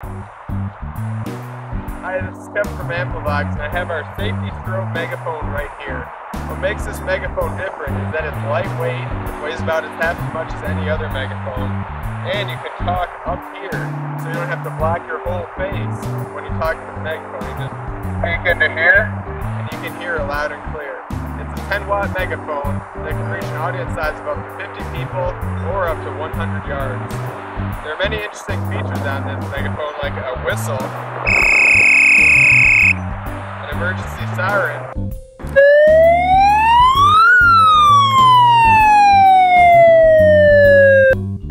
Hi, this is Kevin from Amplivox, and I have our safety strobe megaphone right here. What makes this megaphone different is that it's lightweight, it weighs about as half as much as any other megaphone, and you can talk up here, so you don't have to block your whole face when you talk to the megaphone. You just speak into here, and you can hear it loud and clear. It's a 10 watt megaphone that can reach an audience size of up to 50 people up to 100 yards. There are many interesting features on this megaphone, like a whistle, an emergency siren,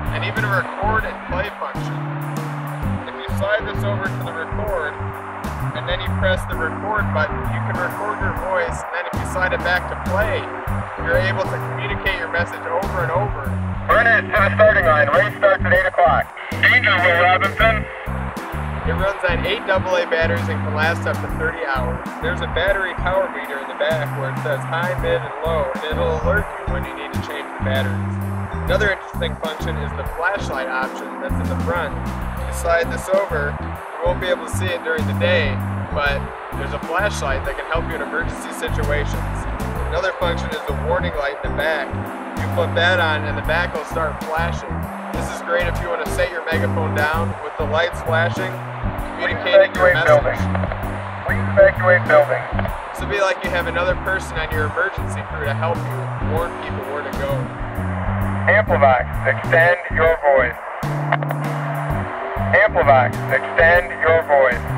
and even a record and play function. If you slide this over to the record, and then you press the record button, you can record your voice, and then if you slide it back to play, you're able to communicate your message over and over. Burn it to the starting line. Race starts at 8 o'clock. Danger, Will Robinson. It runs on 8 AA batteries and can last up to 30 hours. There's a battery power meter in the back where it says high, mid, and low, and it'll alert you when you need to change the batteries. Another interesting function is the flashlight option that's in the front. If You slide this over, you won't be able to see it during the day, but there's a flashlight that can help you in emergency situations. Another function is the warning light in the back. You put that on and the back will start flashing. This is great if you want to set your megaphone down with the lights flashing, communicating your evacuate building. message. Please evacuate building. This would be like you have another person on your emergency crew to help you warn people where to go. Amplivox, extend your voice. Amplivox, extend your voice.